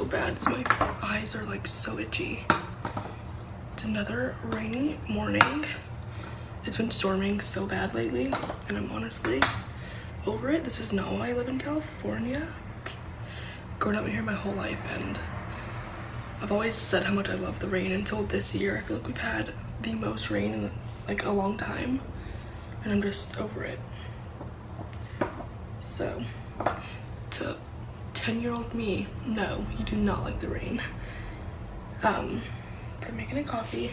so bad. So my eyes are like so itchy. It's another rainy morning. It's been storming so bad lately and i'm honestly over it. This is not why i live in california. Growing up here my whole life and i've always said how much i love the rain until this year. I feel like we've had the most rain in like a long time and i'm just over it. So to 10 year old me, no, you do not like the rain. Um, but I'm making a coffee.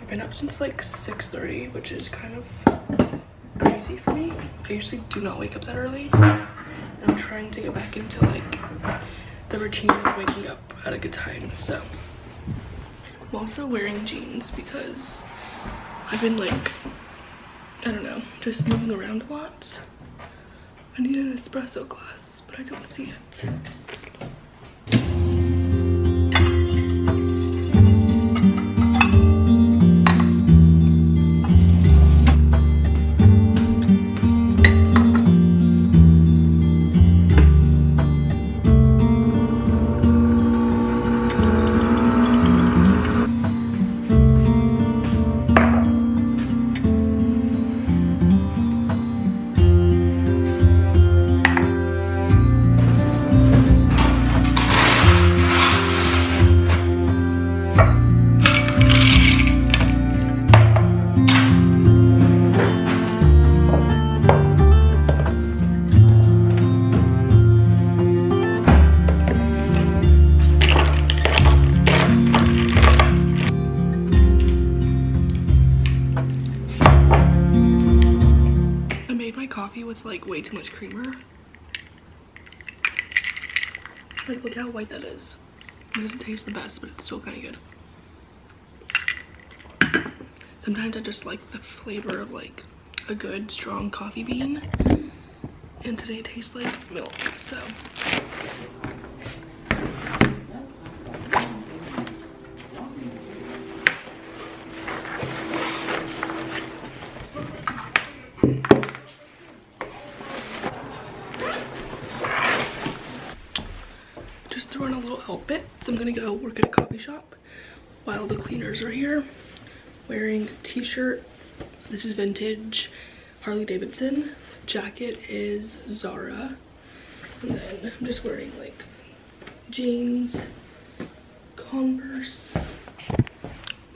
I've been up since like 6.30, which is kind of crazy for me. I usually do not wake up that early. I'm trying to get back into like the routine of waking up at a good time, so. I'm also wearing jeans because I've been like, I don't know, just moving around a lot. I need an espresso glass, but I don't see it. Like way too much creamer. Like look how white that is. It doesn't taste the best, but it's still kind of good. Sometimes I just like the flavor of like a good strong coffee bean. And today it tastes like milk, so So I'm gonna go work at a coffee shop while the cleaners are here. Wearing t-shirt, this is vintage Harley Davidson. Jacket is Zara. And then I'm just wearing like jeans, Converse,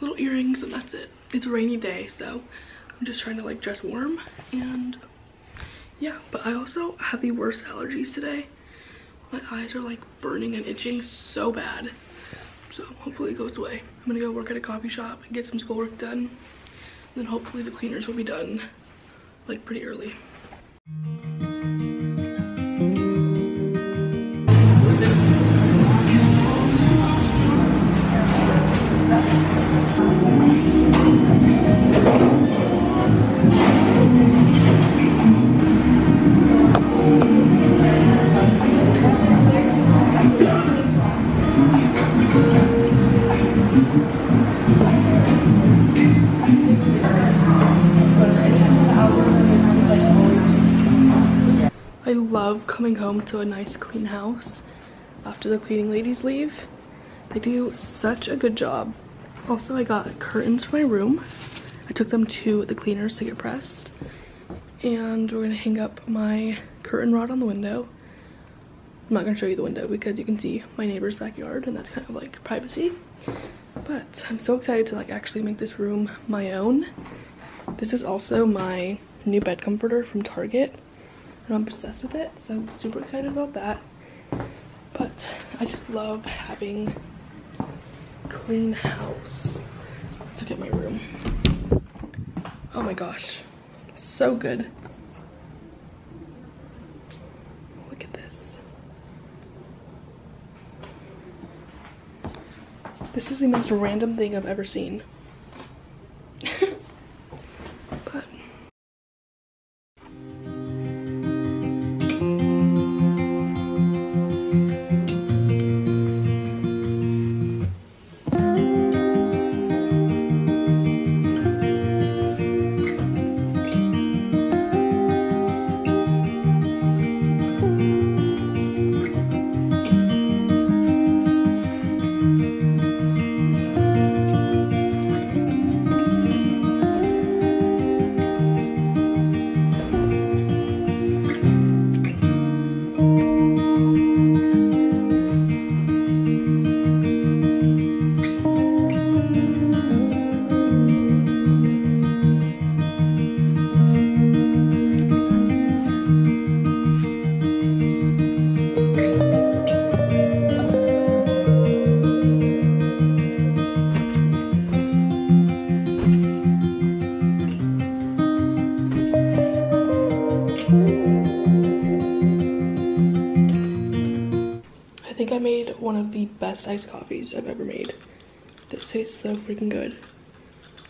little earrings, and that's it. It's a rainy day, so I'm just trying to like dress warm and yeah, but I also have the worst allergies today. My eyes are like burning and itching so bad. So hopefully it goes away. I'm gonna go work at a coffee shop and get some schoolwork done. And then hopefully the cleaners will be done like pretty early. Love coming home to a nice clean house after the cleaning ladies leave. They do such a good job. Also, I got curtains for my room. I took them to the cleaners to get pressed. And we're gonna hang up my curtain rod on the window. I'm not gonna show you the window because you can see my neighbor's backyard and that's kind of like privacy. But I'm so excited to like actually make this room my own. This is also my new bed comforter from Target I'm obsessed with it so I'm super excited about that. But I just love having clean house let's look at my room. Oh my gosh so good. Look at this. This is the most random thing I've ever seen one of the best iced coffees I've ever made. This tastes so freaking good.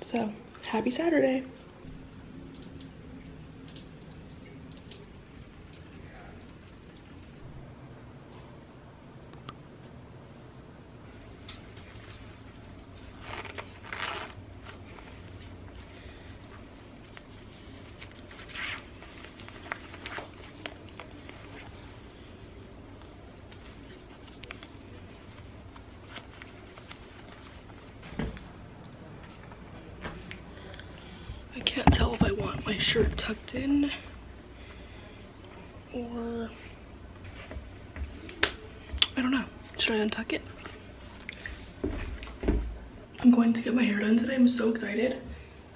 So, happy Saturday. Can't tell if I want my shirt tucked in or I don't know. Should I untuck it? I'm going to get my hair done today. I'm so excited.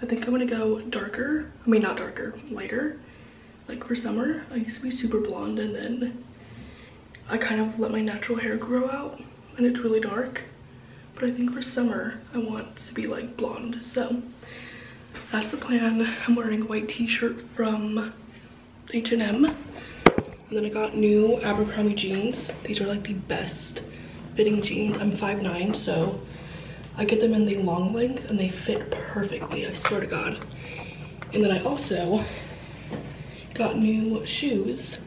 I think I'm gonna go darker. I mean, not darker, lighter. Like for summer, I used to be super blonde and then I kind of let my natural hair grow out and it's really dark. But I think for summer, I want to be like blonde. So that's the plan. I'm wearing a white t-shirt from H&M. And then I got new Abercrombie jeans. These are like the best fitting jeans. I'm 5'9", so I get them in the long length and they fit perfectly, I swear to God. And then I also got new shoes.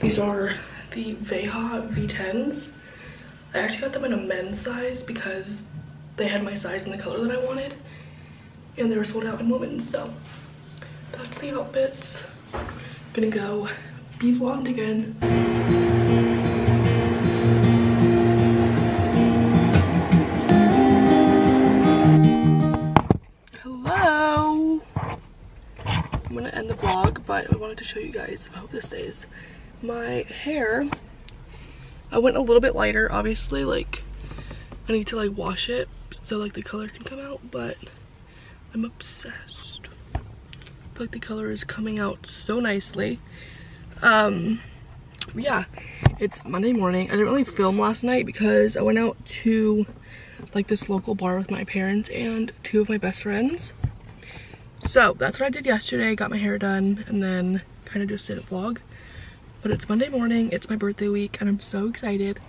These are the Veja V10s. I actually got them in a men's size because they had my size and the color that I wanted and they were sold out in Women's. So that's the outfits. I'm Gonna go be blonde again. Hello. I'm gonna end the vlog, but I wanted to show you guys, I hope this stays, my hair. I went a little bit lighter, obviously, like, I need to like wash it so like the color can come out, but I'm obsessed. I feel like the color is coming out so nicely. Um, yeah, it's Monday morning. I didn't really film last night because I went out to like this local bar with my parents and two of my best friends. So that's what I did yesterday. Got my hair done and then kind of just did a vlog. But it's Monday morning. It's my birthday week and I'm so excited.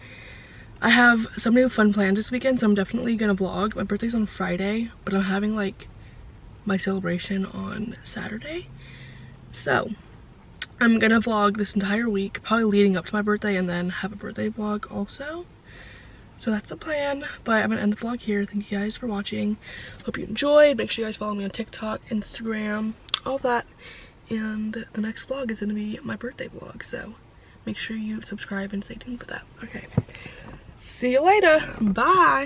I have so many fun plans this weekend, so I'm definitely gonna vlog. My birthday's on Friday, but I'm having like my celebration on Saturday. So I'm gonna vlog this entire week, probably leading up to my birthday and then have a birthday vlog also. So that's the plan, but I'm gonna end the vlog here. Thank you guys for watching. Hope you enjoyed. Make sure you guys follow me on TikTok, Instagram, all that. And the next vlog is gonna be my birthday vlog, so make sure you subscribe and stay tuned for that. Okay, see you later. Bye.